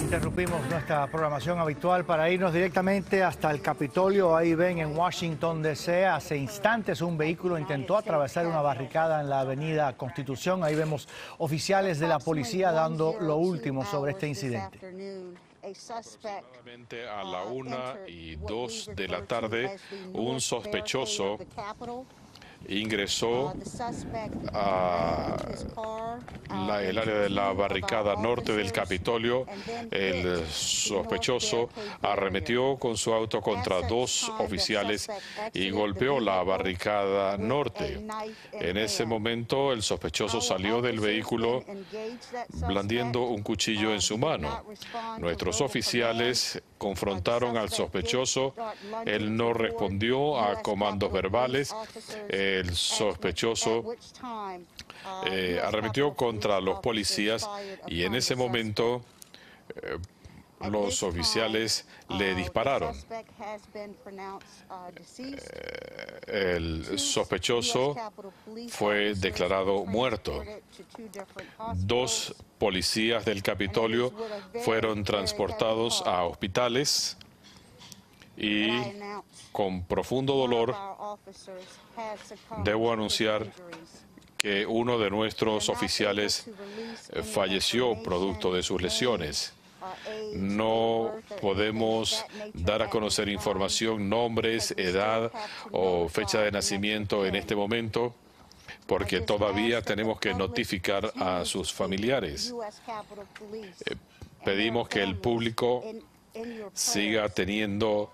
Interrumpimos nuestra programación habitual para irnos directamente hasta el Capitolio. Ahí ven en Washington, D.C. Hace instantes un vehículo intentó atravesar una barricada en la avenida Constitución. Ahí vemos oficiales de la policía dando lo último sobre este incidente. A la una y dos de la tarde, un sospechoso ingresó a el área de la barricada norte del Capitolio. El sospechoso arremetió con su auto contra dos oficiales y golpeó la barricada norte. En ese momento el sospechoso salió del vehículo blandiendo un cuchillo en su mano. Nuestros oficiales confrontaron al sospechoso. Él no respondió a comandos verbales. El sospechoso eh, arremetió contra los policías y en ese momento eh, los oficiales le dispararon. Eh, el sospechoso fue declarado muerto. Dos policías del Capitolio fueron transportados a hospitales y con profundo dolor debo anunciar que uno de nuestros oficiales falleció producto de sus lesiones. No podemos dar a conocer información, nombres, edad o fecha de nacimiento en este momento porque todavía tenemos que notificar a sus familiares. Eh, pedimos que el público siga teniendo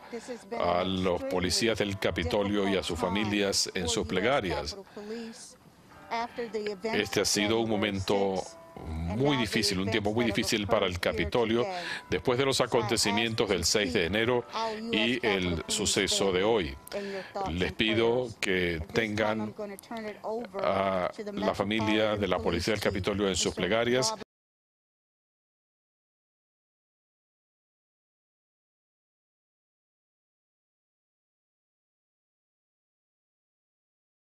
a los policías del Capitolio y a sus familias en sus plegarias. Este ha sido un momento muy difícil, un tiempo muy difícil para el Capitolio después de los acontecimientos del 6 de enero y el suceso de hoy. Les pido que tengan a la familia de la Policía del Capitolio en sus plegarias.